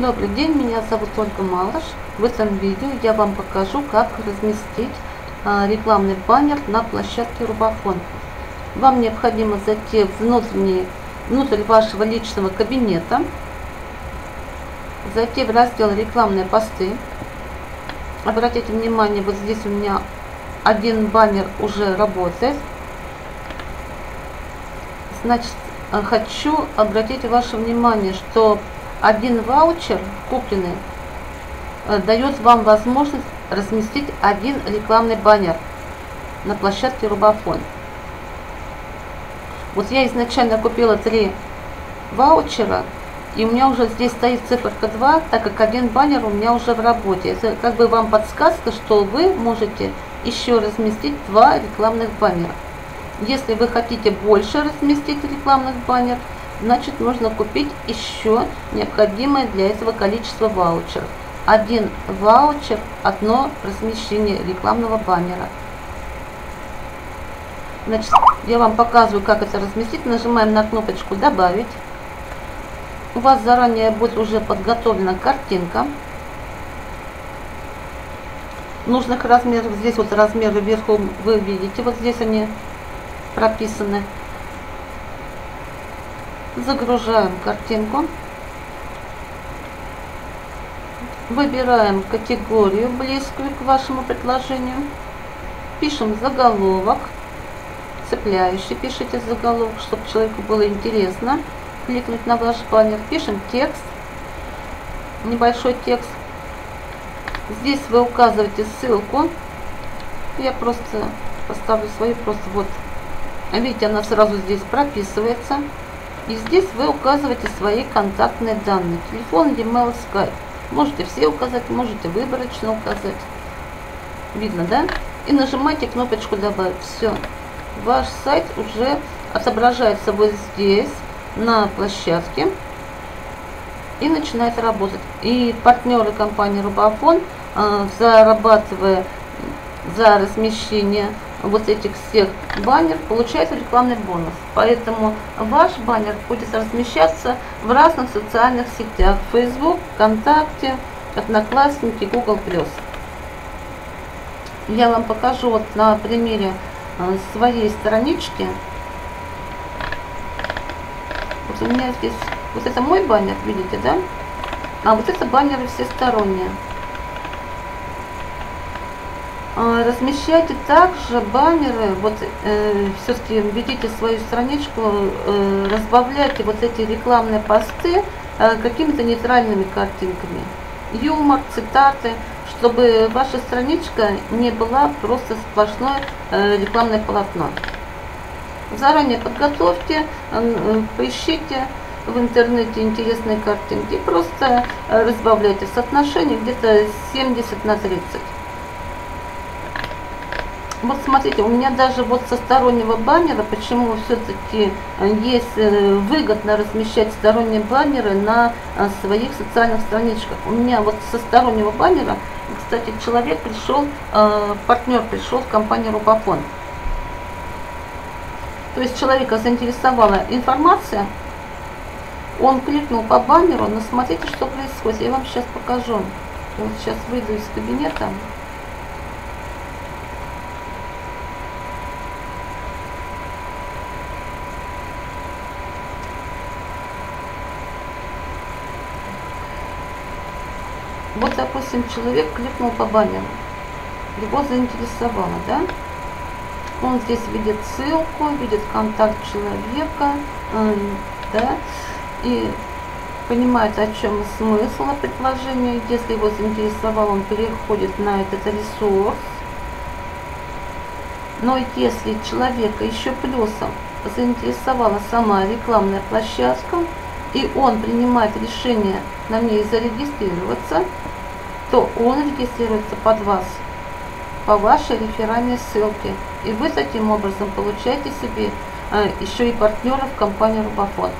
Добрый день, меня зовут Ольга Малыш. В этом видео я вам покажу, как разместить а, рекламный баннер на площадке Рубафон. Вам необходимо зайти внутренний, внутрь вашего личного кабинета, зайти в раздел рекламные посты. Обратите внимание, вот здесь у меня один баннер уже работает. Значит, хочу обратить ваше внимание, что один ваучер, купленный, э, дает вам возможность разместить один рекламный баннер на площадке Рубафон. Вот я изначально купила три ваучера, и у меня уже здесь стоит циферка 2, так как один баннер у меня уже в работе. Это как бы вам подсказка, что вы можете еще разместить два рекламных баннера. Если вы хотите больше разместить рекламных баннеров, значит нужно купить еще необходимое для этого количество ваучеров. Один ваучер, одно размещение рекламного баннера. Значит, я вам показываю, как это разместить. Нажимаем на кнопочку «Добавить». У вас заранее будет уже подготовлена картинка. Нужных размеров, здесь вот размеры вверху вы видите, вот здесь они прописаны загружаем картинку, выбираем категорию, близкую к вашему предложению, пишем заголовок, цепляющий, пишите заголовок, чтобы человеку было интересно кликнуть на ваш баннер, пишем текст, небольшой текст, здесь вы указываете ссылку, я просто поставлю свою, просто вот, видите, она сразу здесь прописывается, и здесь вы указываете свои контактные данные. Телефон, e-mail, Skype. Можете все указать, можете выборочно указать. Видно, да? И нажимаете кнопочку «Добавить». Все. Ваш сайт уже отображается вот здесь, на площадке. И начинает работать. И партнеры компании Рубафон, а, зарабатывая за размещение вот этих всех баннер получает рекламный бонус. Поэтому ваш баннер будет размещаться в разных социальных сетях. Facebook, ВКонтакте, Одноклассники, Google+. Я вам покажу вот на примере э, своей странички. Вот у меня здесь, вот это мой баннер, видите, да? А вот это баннеры всесторонние. А, размещайте также баннеры, вот э, все-таки введите свою страничку, э, разбавляйте вот эти рекламные посты э, какими-то нейтральными картинками. Юмор, цитаты, чтобы ваша страничка не была просто сплошное э, рекламное полотно. Заранее подготовьте, э, поищите в интернете интересные картинки, просто э, разбавляйте соотношение где-то 70 на 30. Вот смотрите, у меня даже вот со стороннего баннера, почему все-таки э, есть э, выгодно размещать сторонние баннеры на э, своих социальных страничках. У меня вот со стороннего баннера, кстати, человек пришел, партнер пришел в компанию Рубафон. То есть человека заинтересовала информация, он кликнул по баннеру, но смотрите, что происходит. Я вам сейчас покажу. Вот сейчас выйду из кабинета. Вот, допустим, человек кликнул по баннеру. Его заинтересовало, да? Он здесь видит ссылку, видит контакт человека, да, и понимает, о чем смысл предложения. Если его заинтересовал, он переходит на этот ресурс. Но если человека еще плюсом заинтересовала сама рекламная площадка, и он принимает решение на ней зарегистрироваться, то он регистрируется под вас по вашей реферальной ссылке. И вы таким образом получаете себе э, еще и партнеров компании Рубофон.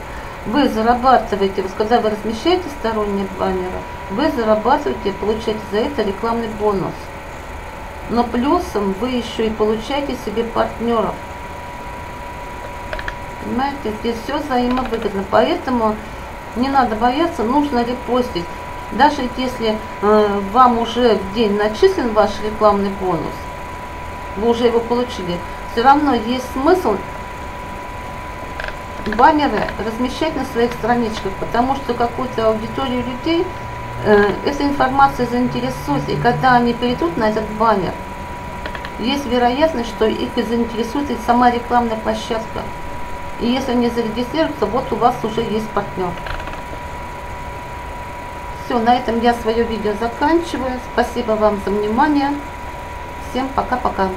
Вы зарабатываете, вот когда вы размещаете сторонние баннеры, вы зарабатываете, получаете за это рекламный бонус. Но плюсом вы еще и получаете себе партнеров. Понимаете, здесь все взаимовыгодно. Поэтому не надо бояться, нужно репостить. Даже если э, вам уже в день начислен ваш рекламный бонус, вы уже его получили, все равно есть смысл баннеры размещать на своих страничках, потому что какую-то аудиторию людей э, эта информация заинтересует, и когда они перейдут на этот баннер, есть вероятность, что их заинтересует и сама рекламная площадка. И если они зарегистрируются, вот у вас уже есть партнер. Все, на этом я свое видео заканчиваю. Спасибо вам за внимание. Всем пока-пока.